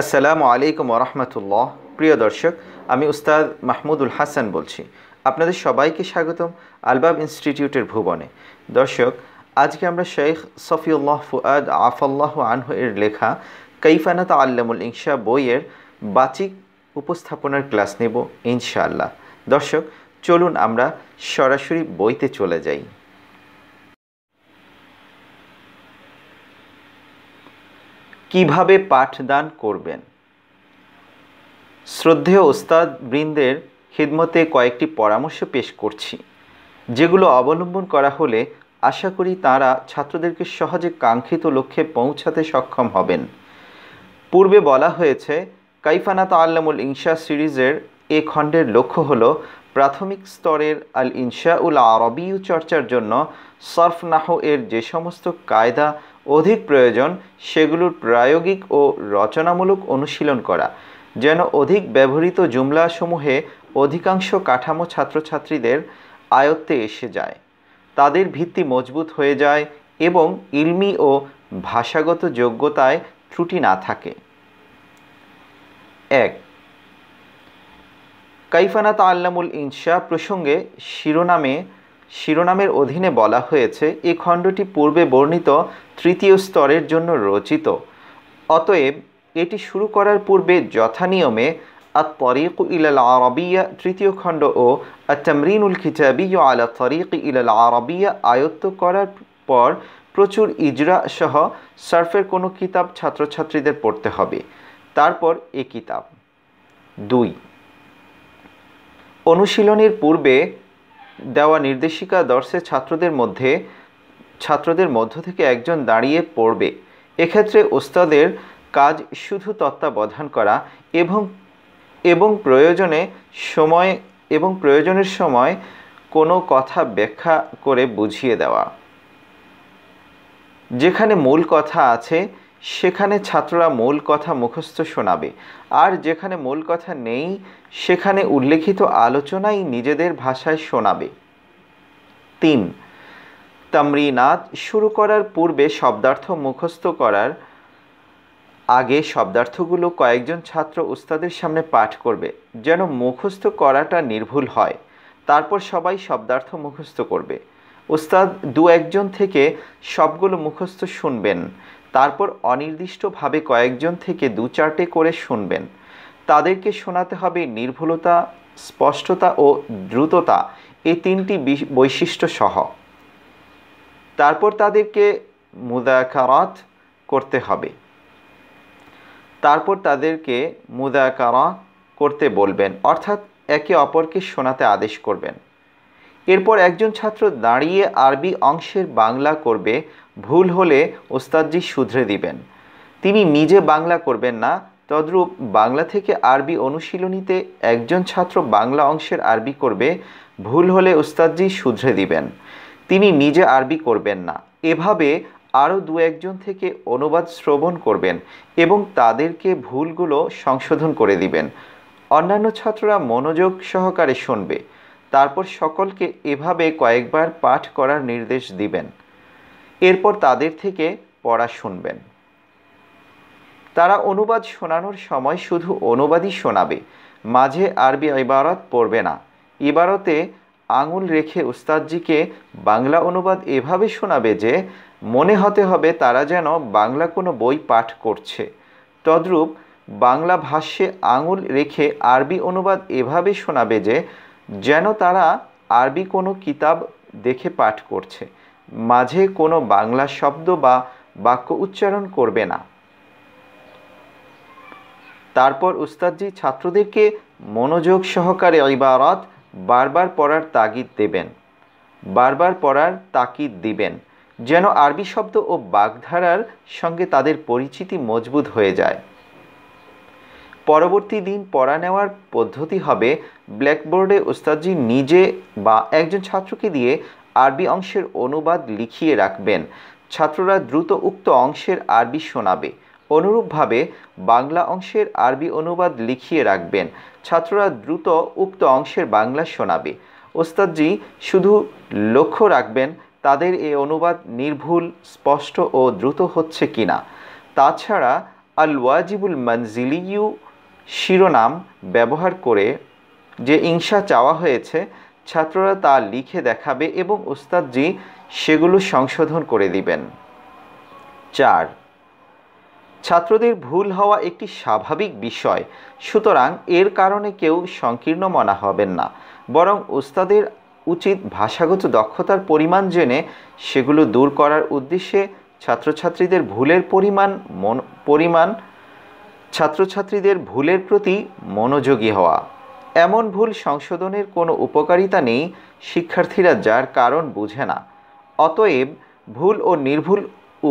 আসসালামু আলাইকুম রহমতুল্লাহ প্রিয় দর্শক, আমি উস্তাদ মাহমুদুল হাসান বলছি। আপনাদের সবাইকে স্বাগতম আলবাব ইনস্টিটিউটের ভুবনে। দর্শক, আজকে আমরা শেখ সফিউল্লাহ ফুয়াদ আফাল্লাহ আনহু এর লেখা কৈফানাত আল্লামুল ইনশা বইয়ের বাচিক উপস্থাপনার ক্লাস নেব ইনশাআল্লাহ। দর্শক, চলুন আমরা সরাসরি বইতে চলে যাই। কীভাবে পাঠদান করবেন? শ্রদ্ধেয় ওস্তাদ বৃন্দের খিদমতে কয়েকটি পরামর্শ পেশ করছি, যেগুলো অবলম্বন করা হলে আশা করি তারা ছাত্রদেরকে সহজে কাঙ্ক্ষিত লক্ষ্যে পৌঁছাতে সক্ষম হবেন। পূর্বে বলা হয়েছে, কাইফানাত আল্লামুল ইনশা সিরিজের এ খণ্ডের লক্ষ্য হল প্রাথমিক স্তরের আল ইনশা উল আরবিউ চর্চার জন্য সরফনাহ এর যে সমস্ত কায়দা অধিক প্রয়োজন সেগুলোর প্রায়োগিক ও রচনামূলক অনুশীলন করা, যেন অধিক ব্যবহৃত জুমলাসমূহে অধিকাংশ কাঠামো ছাত্রছাত্রীদের আয়ত্তে এসে যায়। তাদের ভিত্তি মজবুত হয়ে যায় এবং ইলমি ও ভাষাগত যোগ্যতায় ত্রুটি না থাকে। এক, কাইফানাত আল্লামুল ইনশা প্রসঙ্গে শিরোনামে শিরোনামের অধীনে বলা হয়েছে, এ খণ্ডটি পূর্বে বর্ণিত তৃতীয় স্তরের জন্য রচিত। অতএব, এটি শুরু করার পূর্বে যথানিয়মে তরিক ইলাল আরবিয়া তৃতীয় খণ্ড ও আতামরিনুল খিতাবি আলা তরিক ইলাল আরবিয়া আয়ত্ত করার পর প্রচুর ইজরা সহ সার্ফের কোনো কিতাব ছাত্রছাত্রীদের পড়তে হবে। তারপর এ কিতাব। দুই। অনুশীলনের পূর্বে দেওয়া নির্দেশিকা দর্শে ছাত্রদের মধ্যে, ছাত্রদের মধ্য থেকে একজন দাঁড়িয়ে পড়বে। এক্ষেত্রে ওস্তাদের কাজ শুধু তত্ত্বাবধান করা এবং এবং প্রয়োজনে সময়, এবং প্রয়োজনের সময় কোনো কথা ব্যাখ্যা করে বুঝিয়ে দেওয়া। যেখানে মূল কথা আছে, সেখানে ছাত্ররা মূল কথা মুখস্থ শোনাবে। আর যেখানে মূল কথা নেই সেখানে উল্লেখিত আলোচনাই নিজেদের ভাষায় শোনাবে। তিন, তামরিনাত শুরু করার পূর্বে শব্দার্থ মুখস্থ করার আগে শব্দার্থগুলো কয়েকজন ছাত্র উস্তাদের সামনে পাঠ করবে, যেন মুখস্থ করাটা নির্ভুল হয়। তারপর সবাই শব্দার্থ মুখস্থ করবে। উস্তাদ দু একজন থেকে সবগুলো মুখস্থ শুনবেন। তারপর অনির্দিষ্টভাবে কয়েকজন থেকে দু চারটে করে শুনবেন। তাদেরকে শোনাতে হবে নির্ভুলতা, স্পষ্টতা ও দ্রুততা এই তিনটি বৈশিষ্ট্য সহ। তারপর তাদেরকে মুদাকারাত করতে হবে। তারপর তাদেরকে মুদাকারা করতে বলবেন, অর্থাৎ একে অপরকে শোনাতে আদেশ করবেন। এরপর একজন ছাত্র দাঁড়িয়ে আরবি অংশের বাংলা করবে, ভুল হলে ওস্তাদজি শুধরে দিবেন। তিনি নিজে বাংলা করবেন না তদ্রূপ বাংলা থেকে আরবি অনুশীলনীতে একজন ছাত্র বাংলা অংশের আরবি করবে, ভুল হলে উস্তাদজি শুধরে দিবেন। তিনি নিজে আরবি করবেন না। এভাবে আরও দু একজন থেকে অনুবাদ শ্রবণ করবেন এবং তাদেরকে ভুলগুলো সংশোধন করে দিবেন। অন্যান্য ছাত্ররা মনোযোগ সহকারে শুনবে। তারপর সকলকে এভাবে কয়েকবার পাঠ করার নির্দেশ দিবেন। এরপর তাদের থেকে পড়া শুনবেন। তারা অনুবাদ শোনানোর সময় শুধু অনুবাদই শোনাবে, মাঝে আরবি ইবারত পড়বে না। ইবারতে আঙুল রেখে উস্তাদজিকে বাংলা অনুবাদ এভাবে শোনাবে যে, মনে হতে হবে তারা যেন বাংলা কোনো বই পাঠ করছে। তদ্রূপ বাংলা ভাষ্যে আঙুল রেখে আরবি অনুবাদ এভাবে শোনাবে যে, যেন তারা আরবি কোনো কিতাব দেখে পাঠ করছে, মাঝে কোনো বাংলা শব্দ বা বাক্য উচ্চারণ করবে না। তারপর উস্তাদজি ছাত্রদেরকে মনোযোগ সহকারে ইবারত বারবার পড়ার তাগিদ দেবেন, বারবার পড়ার তাকিদ দিবেন, যেন আরবি শব্দ ও বাগধারার সঙ্গে তাদের পরিচিতি মজবুত হয়ে যায়। পরবর্তী দিন পড়া নেওয়ার পদ্ধতি হবে ব্ল্যাকবোর্ডে ওস্তাদজি নিজে বা একজন ছাত্রকে দিয়ে আরবি অংশের অনুবাদ লিখিয়ে রাখবেন। ছাত্ররা দ্রুত উক্ত অংশের আরবি শোনাবে। অনুরূপভাবে বাংলা অংশের আরবি অনুবাদ লিখিয়ে রাখবেন। ছাত্ররা দ্রুত উক্ত অংশের বাংলা শোনাবে। ওস্তাদজি, শুধু লক্ষ্য রাখবেন, তাদের এই অনুবাদ নির্ভুল, স্পষ্ট ও দ্রুত হচ্ছে কিনা। তাছাড়া আল ওয়াজিবুল মঞ্জিলিউ শিরোনাম ব্যবহার করে যে ইংসা চাওয়া হয়েছে, ছাত্ররা তা লিখে দেখাবে এবং উস্তাদজি সেগুলো সংশোধন করে দিবেন। চার ছাত্রদের ভুল হওয়া একটি স্বাভাবিক বিষয়। সুতরাং এর কারণে কেউ সংকীর্ণ মনা হবেন না। বরং উস্তাদের উচিত ভাষাগত দক্ষতার পরিমাণ জেনে সেগুলো দূর করার উদ্দেশ্যে ছাত্রছাত্রীদের ভুলের পরিমাণ, মন, পরিমাণ, ছাত্রছাত্রীদের ভুলের প্রতি মনোযোগী হওয়া। এমন ভুল সংশোধনের কোনো উপকারিতা নেই শিক্ষার্থীরা যার কারণ বুঝে না। অতএব ভুল ও নির্ভুল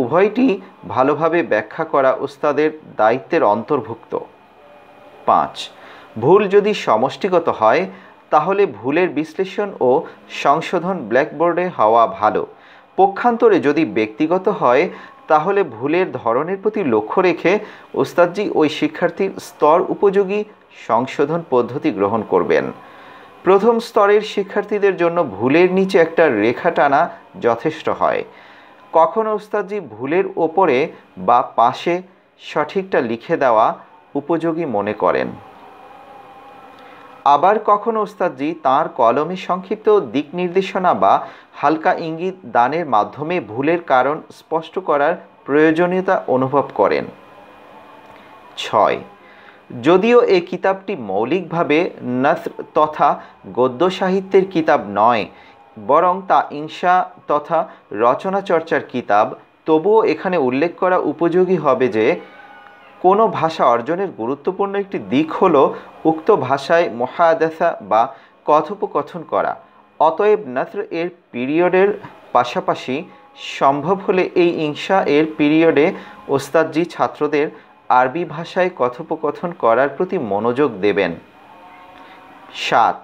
উভয়টি ভালোভাবে ব্যাখ্যা করা উস্তাদের দায়িত্বের অন্তর্ভুক্ত। পাঁচ, ভুল যদি সমষ্টিগত হয়, তাহলে ভুলের বিশ্লেষণ ও সংশোধন ব্ল্যাকবোর্ডে হওয়া ভালো। পক্ষান্তরে যদি ব্যক্তিগত হয়, তাহলে ভুলের ধরনের প্রতি লক্ষ্য রেখে ওস্তাদজি ওই শিক্ষার্থীর স্তর উপযোগী সংশোধন পদ্ধতি গ্রহণ করবেন। প্রথম স্তরের শিক্ষার্থীদের জন্য ভুলের নিচে একটা রেখা টানা যথেষ্ট হয়। কখনো ওস্তাদজি ভুলের ওপরে বা পাশে সঠিকটা লিখে দেওয়া উপযোগী মনে করেন। আবার কখনো ওস্তাদজি তাঁর কলমে সংক্ষিপ্ত দিক নির্দেশনা বা হালকা ইঙ্গিত দানের মাধ্যমে ভুলের কারণ স্পষ্ট করার প্রয়োজনীয়তা অনুভব করেন। ছয়, যদিও এই কিতাবটি মৌলিকভাবে নথর তথা গদ্য সাহিত্যের কিতাব নয় বরং তা ইংসা তথা রচনা চর্চার কিতাব, তবুও এখানে উল্লেখ করা উপযোগী হবে যে, কোনো ভাষা অর্জনের গুরুত্বপূর্ণ একটি দিক হল উক্ত ভাষায় মহাদেশা বা কথোপকথন করা। অতএব নথর এর পিরিয়ডের পাশাপাশি সম্ভব হলে এই ইংসা এর পিরিয়ডে ওস্তাদজি ছাত্রদের আরবি ভাষায় কথোপকথন করার প্রতি মনোযোগ দেবেন। সাত,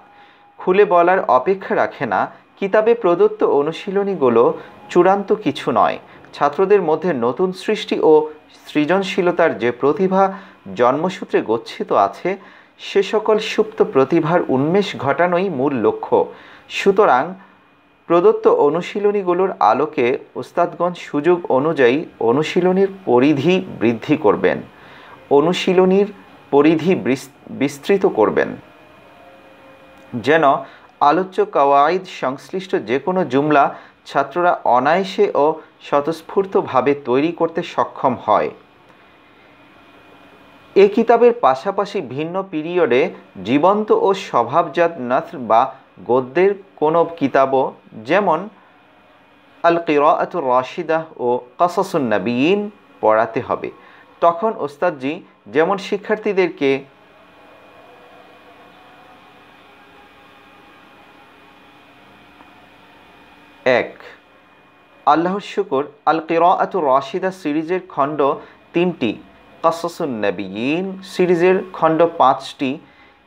খুলে বলার অপেক্ষা রাখে না। কিতাবে প্রদত্ত অনুশীলনীগুলো চূড়ান্ত কিছু নয়। ছাত্রদের মধ্যে নতুন সৃষ্টি ও সৃজনশীলতার যে প্রতিভা জন্মসূত্রে গচ্ছিত আছে, সে সকল সুপ্ত প্রতিভার উন্মেষ ঘটানোই মূল লক্ষ্য। সুতরাং প্রদত্ত অনুশীলনীগুলোর আলোকে ওস্তাদগঞ্জ সুযোগ অনুযায়ী অনুশীলনীর পরিধি বৃদ্ধি করবেন, অনুশীলনীর পরিধি বিস্তৃত করবেন। যেন আলোচ্য কাওয়াইদ সংশ্লিষ্ট যে কোনো জুমলা ছাত্ররা অনায়াসে ও স্বতঃস্ফূর্তভাবে তৈরি করতে সক্ষম হয়। এ কিতাবের পাশাপাশি ভিন্ন পিরিয়ডে জীবন্ত ও স্বভাবজাত নাথ বা গদ্যের কোনো কিতাবও যেমন আল কিরাতুর রাশিদাহ ও কাসাসুন নবীন পড়াতে হবে। তখন ওস্তাদজি যেমন শিক্ষার্থীদেরকে এক। আল্লাহর শুকর আল কিরাতুর রাশিদা সিরিজের খণ্ড তিনটি, কাসাসুন নবীন সিরিজের খণ্ড পাঁচটি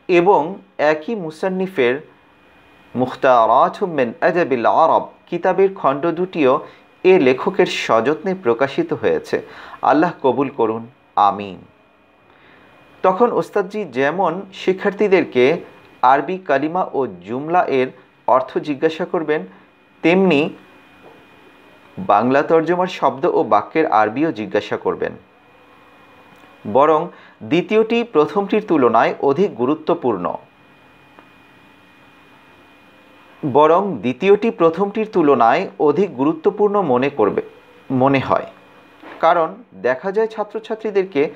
এবং একই মুসান্নিফের মুখতারাত মেন আজাবিল আরব কিতাবের খণ্ড দুটিও এ লেখকের সযত্নে প্রকাশিত হয়েছে। আল্লাহ কবুল করুন। আমিন। তখন ওস্তাদজি যেমন শিক্ষার্থীদেরকে আরবি কালিমা ও জুমলা এর অর্থ জিজ্ঞাসা করবেন তেমনি বাংলা তর্জমার শব্দ ও বাক্যের আরবিও জিজ্ঞাসা করবেন। বরং দ্বিতীয়টি প্রথমটির তুলনায় অধিক গুরুত্বপূর্ণ। বরং দ্বিতীয়টি প্রথমটির তুলনায় অধিক গুরুত্বপূর্ণ মনে করবে, মনে হয়। কারণ দেখা যায় ছাত্রছাত্রীদেরকে,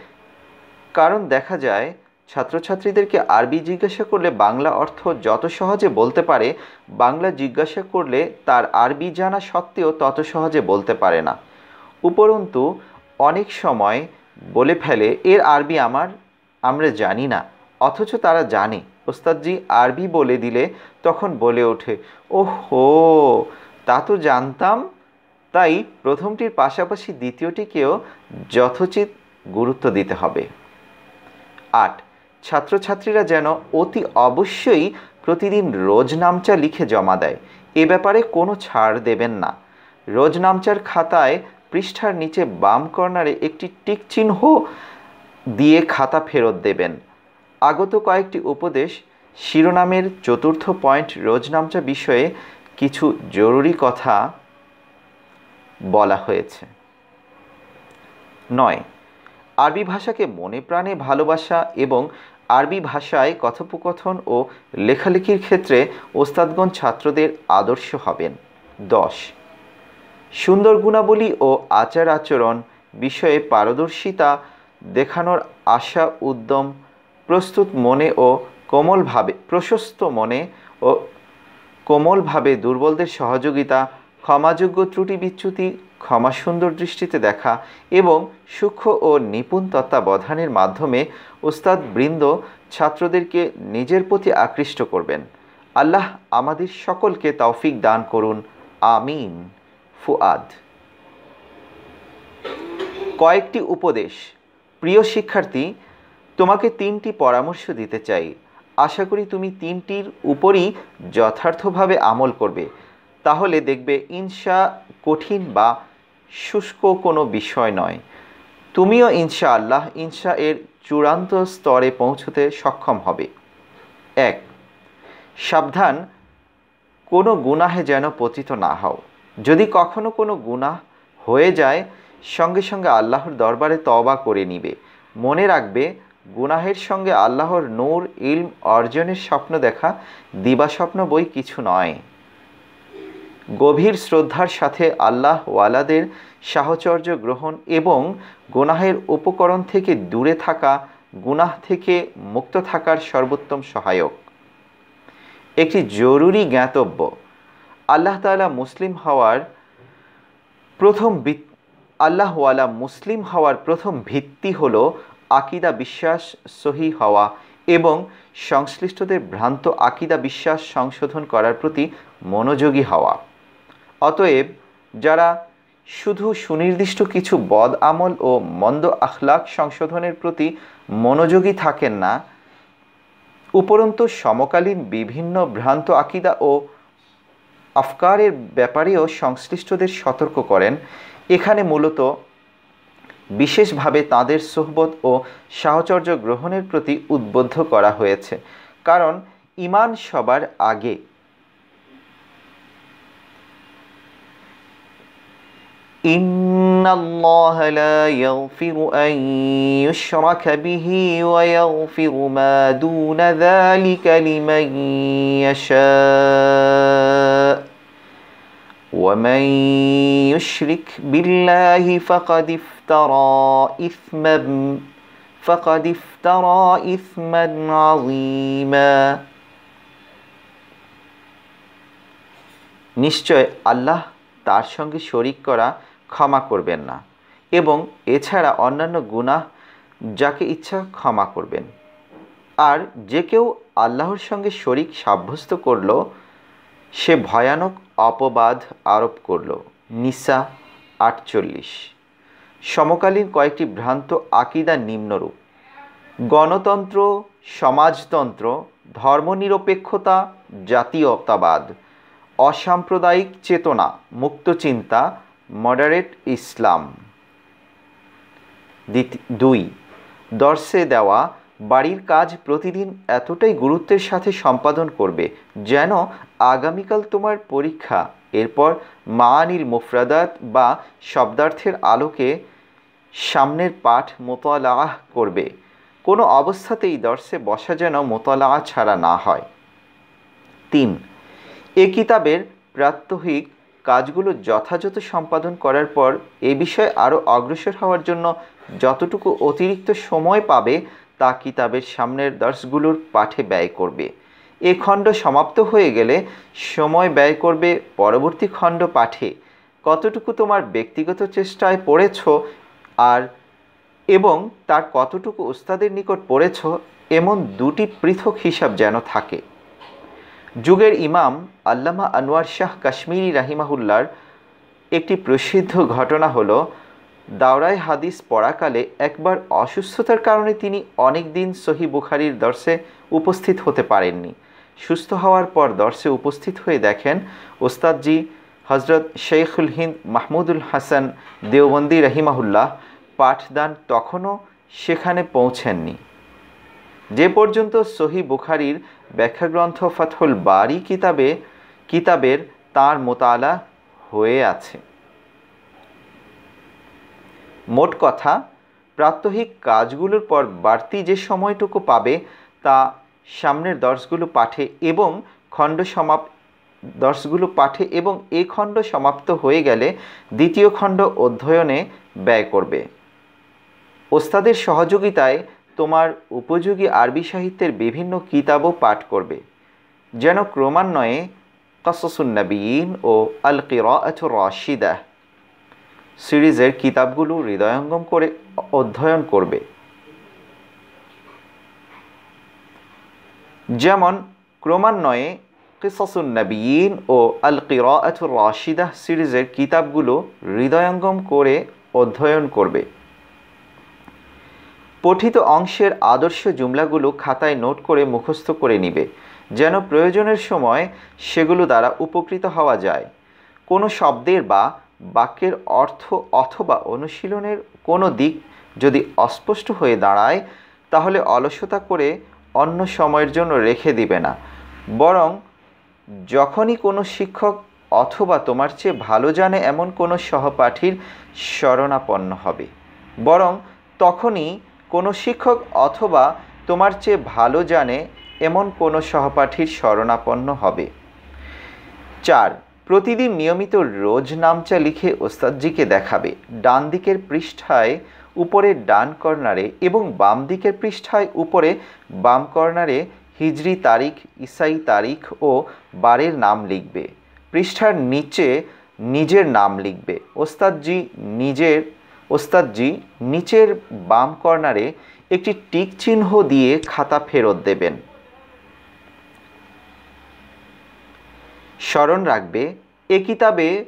কারণ দেখা যায় ছাত্রছাত্রীদেরকে আরবি জিজ্ঞাসা করলে বাংলা অর্থ যত সহজে বলতে পারে, বাংলা জিজ্ঞাসা করলে তার আরবি জানা সত্ত্বেও তত সহজে বলতে পারে না। উপরন্তু, অনেক সময় বলে ফেলে, এর আরবি আমার, আমরা জানি না। অথচ তারা জানে। ওস্তাদজি আরবি বলে দিলে তখন বলে ওঠে ও হো তা তো জানতাম। তাই প্রথমটির পাশাপাশি দ্বিতীয়টিকেও যথোচিত গুরুত্ব দিতে হবে। আট ছাত্রছাত্রীরা যেন অতি অবশ্যই প্রতিদিন রোজ নামচা লিখে জমা দেয়। এ ব্যাপারে কোনো ছাড় দেবেন না। রোজ নামচার খাতায় পৃষ্ঠার নিচে বাম কর্নারে একটি টিক চিহ্ন দিয়ে খাতা ফেরত দেবেন। আগত কয়েকটি উপদেশ, শিরোনামের চতুর্থ পয়েন্ট রোজনামচা বিষয়ে কিছু জরুরি কথা বলা হয়েছে। নয় আরবি ভাষাকে মনে প্রাণে ভালোবাসা এবং আরবি ভাষায় কথোপকথন ও লেখালেখির ক্ষেত্রে ওস্তাদগঞ্জ ছাত্রদের আদর্শ হবেন। দশ। সুন্দর গুণাবলী ও আচার আচরণ বিষয়ে পারদর্শিতা দেখানোর আশা উদ্যম, প্রস্তুত মনে ও কোমলভাবে, প্রশস্ত মনে ও কোমলভাবে দুর্বলদের সহযোগিতা, ক্ষমাযোগ্য ত্রুটি বিচ্যুতি ক্ষমা সুন্দর দৃষ্টিতে দেখা এবং সূক্ষ্ম ও নিপুণ তত্ত্বাবধানের মাধ্যমে ওস্তাদ বৃন্দ ছাত্রদেরকে নিজের প্রতি আকৃষ্ট করবেন। আল্লাহ আমাদের সকলকে তৌফিক দান করুন। আমিন। ফুয়াদ। কয়েকটি উপদেশ। প্রিয় শিক্ষার্থী, তোমাকে তিনটি পরামর্শ দিতে চাই। আশা করি তুমি তিনটির উপরই যথার্থভাবে আমল করবে। তাহলে দেখবে ইনশা কঠিন বা শুষ্ক কোনো বিষয় নয়। তুমিও ইনশা আল্লাহ ইনশা এর চূড়ান্ত স্তরে পৌঁছতে সক্ষম হবে। এক, সাবধান, কোনো গুনাহে যেন পতিত না হও। যদি কখনো কোনো গুনাহ হয়ে যায়, সঙ্গে সঙ্গে আল্লাহর দরবারে তবা করে নিবে। মনে রাখবে, গুনাহের সঙ্গে আল্লাহর নূর, ইলম অর্জনের স্বপ্ন দেখা দিবা স্বপ্ন বই কিছু নয়। গভীর শ্রদ্ধার সাথে আল্লাহ ওয়ালাদের সাহচর্য গ্রহণ এবং গুনাহের উপকরণ থেকে দূরে থাকা, গুনাহ থেকে মুক্ত থাকার সর্বোত্তম সহায়ক। একটি জরুরি জ্ঞাতব্য, আল্লাহ তালা মুসলিম হওয়ার প্রথম আল্লাহওয়ালা মুসলিম হওয়ার প্রথম ভিত্তি হল আকিদা বিশ্বাস সহি হওয়া এবং সংশ্লিষ্টদের ভ্রান্ত আকিদা বিশ্বাস সংশোধন করার প্রতি মনোযোগী হওয়া। অতএব যারা শুধু সুনির্দিষ্ট কিছু বদ আমল ও মন্দ আখলাক সংশোধনের প্রতি মনোযোগী থাকেন না, উপরন্তু সমকালীন বিভিন্ন ভ্রান্ত আকিদা ও আফকারের ব্যাপারেও সংশ্লিষ্টদের সতর্ক করেন। এখানে মূলত বিশেষভাবে তাদের সোহবত ও সাহচর্য গ্রহণের প্রতি উদ্বুদ্ধ করা হয়েছে। কারণ ইমান সবার আগে। إن الله لا يغفر أن يشرك به ويغفر ما دون ذلك لمن يشاء ومن يشرك بالله فقد افترى إثما فقد افترى إثما عظيما নিশ্চয় আল্লাহ তার সঙ্গে শরিক করা ক্ষমা করবেন না এবং এছাড়া অন্যান্য গুনাহ যাকে ইচ্ছা ক্ষমা করবেন। আর যে কেউ আল্লাহর সঙ্গে শরিক সাব্যস্ত করল, সে ভয়ানক অপবাদ আরোপ করল। নিসা আটচল্লিশ। সমকালীন কয়েকটি ভ্রান্ত আকিদা নিম্নরূপ। গণতন্ত্র, সমাজতন্ত্র, ধর্মনিরপেক্ষতা, জাতীয়তাবাদ, অসাম্প্রদায়িক চেতনা মুক্ত চিন্তা মডারেট ইসলাম দুই, দর্শে দেওয়া বাড়ির কাজ প্রতিদিন এতটাই গুরুত্বের সাথে সম্পাদন করবে যেন আগামীকাল তোমার পরীক্ষা, এরপর মানিল মুফরাদাত বা শব্দার্থের আলোকে সামনের পাঠ মোতালাহ করবে। কোনো অবস্থাতেই দর্শে বসা যেন মোতালাহ ছাড়া না হয়। তিন, এ কিতাবের প্রাত্যহিক কাজগুলো যথাযথ সম্পাদন করার পর এ বিষয়ে আরও অগ্রসর হওয়ার জন্য যতটুকু অতিরিক্ত সময় পাবে তা কিতাবের সামনের দর্শগুলোর পাঠে ব্যয় করবে। এ খণ্ড সমাপ্ত হয়ে গেলে সময় ব্যয় করবে পরবর্তী খণ্ড পাঠে। কতটুকু তোমার ব্যক্তিগত চেষ্টায় পড়েছ আর এবং তার কতটুকু উস্তাদের নিকট পড়েছ, এমন দুটি পৃথক হিসাব যেন থাকে। যুগের ইমাম আল্লামা আনোয়ার শাহ কাশ্মীরি রাহিমাহুল্লার একটি প্রসিদ্ধ ঘটনা হলো দাওরাই হাদিস পড়াকালে একবার অসুস্থতার কারণে তিনি অনেক দিন সহি বুখারির দর্শে উপস্থিত হতে পারেননি। সুস্থ হওয়ার পর দর্শে উপস্থিত হয়ে দেখেন, ওস্তাদজি হজরত শেখুল হিন্দ মাহমুদুল হাসান দেওবন্দি রহিমাহুল্লাহ পাঠদান তখনও সেখানে পৌঁছেননি। যে পর্যন্ত সহি বুখারির ব্যাখ্যাগ্রন্থ ফাতহুল বারি কিতাবে, কিতাবের তার মোতালা হয়ে আছে। মোট কথা, প্রাত্যহিক কাজগুলোর পর বাড়তি যে সময়টুকু পাবে তা সামনের দর্শগুলো পাঠে এবং খণ্ড সমাপ, দর্শগুলো পাঠে এবং এ খণ্ড সমাপ্ত হয়ে গেলে দ্বিতীয় খণ্ড অধ্যয়নে ব্যয় করবে। ওস্তাদের সহযোগিতায় তোমার উপযোগী আরবি সাহিত্যের বিভিন্ন কিতাবও পাঠ করবে। যেন ক্রমান্বয়ে কাসসুন্নবীন ও আল কিরাআতুর রাশিদা সিরিজের কিতাবগুলো হৃদয়ঙ্গম করে অধ্যয়ন করবে। যেমন ক্রমান্বয়ে কিসাসুন্নবীন ও আল কিরাআতুর রাশিদা সিরিজের কিতাবগুলো হৃদয়ঙ্গম করে অধ্যয়ন করবে। পঠিত অংশের আদর্শ জুমলাগুলো খাতায় নোট করে মুখস্থ করে নিবে। যেন প্রয়োজনের সময় সেগুলো দ্বারা উপকৃত হওয়া যায়। কোনো শব্দের বা বাক্যের অর্থ অথবা অনুশীলনের কোনো দিক যদি অস্পষ্ট হয়ে দাঁড়ায়, তাহলে অলসতা করে অন্য সময়ের জন্য রেখে দিবে না। বরং যখনই কোনো শিক্ষক অথবা তোমার চেয়ে ভালো জানে এমন কোনো সহপাঠীর শরণাপন্ন হবে। বরং তখনই কোনো শিক্ষক অথবা তোমার চেয়ে ভালো জানে এমন কোনো সহপাঠীর শরণাপন্ন হবে। চার, প্রতিদিন নিয়মিত রোজ নামচা লিখে ওস্তাদজিকে দেখাবে। ডান দিকের পৃষ্ঠায় উপরে ডান কর্নারে এবং বাম দিকের পৃষ্ঠায় উপরে বাম কর্নারে হিজরি তারিখ, ইসাই তারিখ ও বারের নাম লিখবে। পৃষ্ঠার নিচে নিজের নাম লিখবে। ওস্তাদজি নিজের ওস্তাদজি নিচের বাম কর্নারে একটি টিক চিহ্ন দিয়ে খাতা ফেরত দেবেন। স্মরণ রাখবে, এ কিতাবে,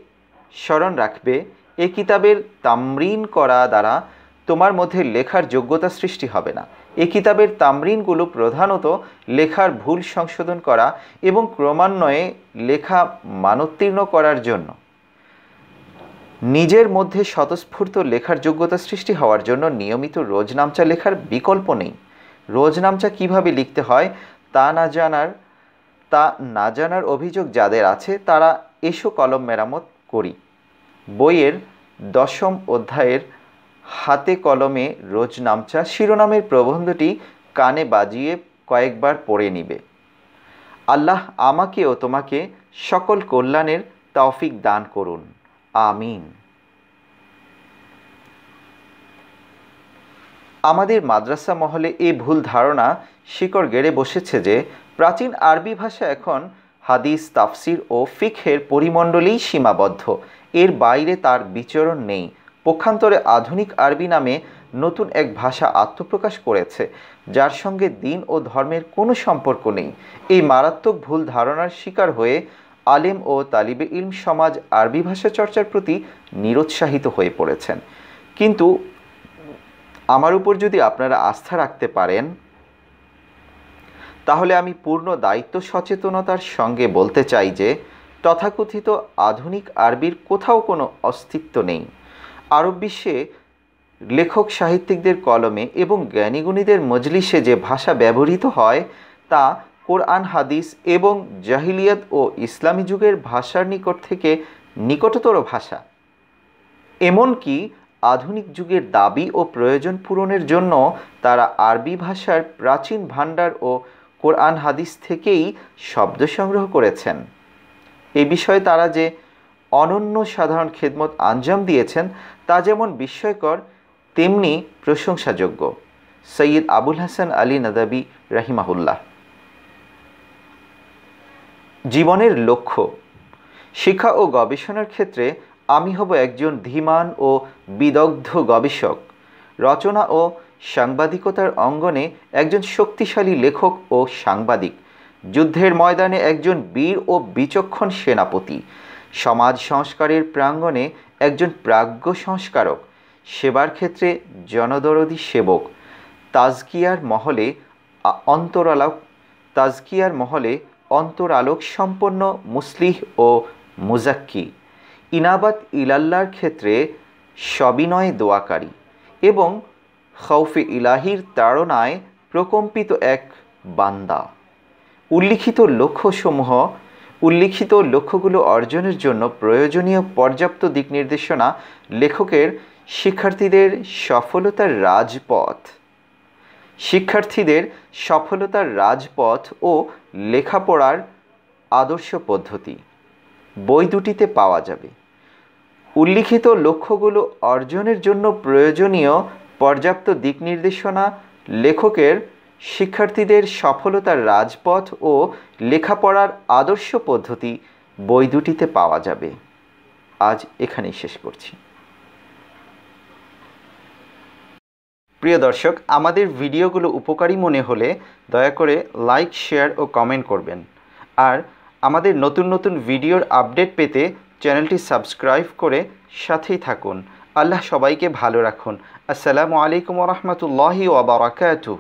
স্মরণ রাখবে, এ কিতাবের তামরিন করা দ্বারা তোমার মধ্যে লেখার যোগ্যতা সৃষ্টি হবে না। এ কিতাবের তামরিনগুলো প্রধানত লেখার ভুল সংশোধন করা এবং ক্রমান্বয়ে লেখা মানোত্তীর্ণ করার জন্য। নিজের মধ্যে স্বতঃস্ফূর্ত লেখার যোগ্যতা সৃষ্টি হওয়ার জন্য নিয়মিত রোজনামচা লেখার বিকল্প নেই। রোজনামচা কীভাবে লিখতে হয়, তা না জানার, তা না জানার অভিযোগ যাদের আছে, তারা এসো কলম মেরামত করি। বইয়ের দশম অধ্যায়ের হাতে কলমে রোজ নামচা শিরোনামের প্রবন্ধটি কানে বাজিয়ে কয়েকবার পড়ে নিবে। আল্লাহ আমাকে ও তোমাকে সকল কল্যাণের তৌফিক দান করুন। আমিন। আমাদের মাদ্রাসা মহলে এই ভুল ধারণা শিকড় গেড়ে বসেছে যে প্রাচীন আরবি ভাষা এখন হাদিস, তাফসির ও ফিখের পরিমণ্ডলেই সীমাবদ্ধ। এর বাইরে তার বিচরণ নেই। পক্ষান্তরে আধুনিক আরবি নামে নতুন এক ভাষা আত্মপ্রকাশ করেছে, যার সঙ্গে দিন ও ধর্মের কোনো সম্পর্ক নেই। এই মারাত্মক ভুল ধারণার শিকার হয়ে আলেম ও তালিবে ইলম সমাজ আরবি ভাষা চর্চার প্রতি নিরুৎসাহিত হয়ে পড়েছেন। কিন্তু আমার উপর যদি আপনারা আস্থা রাখতে পারেন, তাহলে আমি পূর্ণ দায়িত্ব সচেতনতার সঙ্গে বলতে চাই যে, তথাকথিত আধুনিক আরবির কোথাও কোনো অস্তিত্ব নেই। আরব বিশ্বে লেখক সাহিত্যিকদের কলমে এবং জ্ঞানীগুণীদের মজলিসে যে ভাষা ব্যবহৃত হয়, তা কোরআন, হাদিস এবং জাহিলিয়াত ও ইসলামী যুগের ভাষার নিকট থেকে নিকটতর ভাষা। এমনকি আধুনিক যুগের দাবি ও প্রয়োজন পূরণের জন্য তারা আরবি ভাষার প্রাচীন ভাণ্ডার ও কোরআন, হাদিস থেকেই শব্দ সংগ্রহ করেছেন। এ বিষয়ে তারা যে অনন্য সাধারণ খেদমত আঞ্জাম দিয়েছেন, তা যেমন বিস্ময়কর, তেমনি প্রশংসাযোগ্য। সৈয়দ আবুল হাসান আলী নদাবি রাহিমাহুল্লাহ। জীবনের লক্ষ্য। শিক্ষা ও গবেষণার ক্ষেত্রে আমি হব একজন ধীমান ও বিদগ্ধ গবেষক। রচনা ও সাংবাদিকতার অঙ্গনে একজন শক্তিশালী লেখক ও সাংবাদিক। যুদ্ধের ময়দানে একজন বীর ও বিচক্ষণ সেনাপতি। সমাজ সংস্কারের প্রাঙ্গণে একজন প্রাজ্ঞ সংস্কারক। সেবার ক্ষেত্রে জনদরদী সেবক। তাজকিয়ার মহলে অন্তরালোক। তাজকিয়ার মহলে অন্তরালোক সম্পন্ন মুসলিহ ও মুজাক্কি। ইনাবাত ইলাল্লার ক্ষেত্রে সবিনয় দোয়াকারী এবং খৌফে ইলাহির তাড়নায় প্রকম্পিত এক বান্দা। উল্লিখিত লক্ষ্যসমূহ, উল্লিখিত লক্ষ্যগুলো অর্জনের জন্য প্রয়োজনীয় পর্যাপ্ত দিক নির্দেশনা লেখকের শিক্ষার্থীদের সফলতার রাজপথ। শিক্ষার্থীদের সফলতার রাজপথ ও লেখাপড়ার আদর্শ পদ্ধতি। বই দুটিতে পাওয়া যাবে। উল্লিখিত লক্ষ্যগুলো অর্জনের জন্য প্রয়োজনীয় পর্যাপ্ত দিক নির্দেশনা, লেখকের, শিক্ষার্থীদের সফলতার রাজপথ ও লেখাপড়ার আদর্শ পদ্ধতি বই দুটিতে পাওয়া যাবে। আজ এখানেই শেষ করছি। প্রিয় দর্শক, আমাদের ভিডিওগুলো উপকারী মনে হলে দয়া করে লাইক, শেয়ার ও কমেন্ট করবেন। আর আমাদের নতুন নতুন ভিডিওর আপডেট পেতে চ্যানেলটি সাবস্ক্রাইব করে সাথেই থাকুন। আল্লাহ সবাইকে ভালো রাখুন। আসসালামু আলাইকুম রহমতুল্লাহি ওবরাকাতুহ